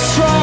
strong.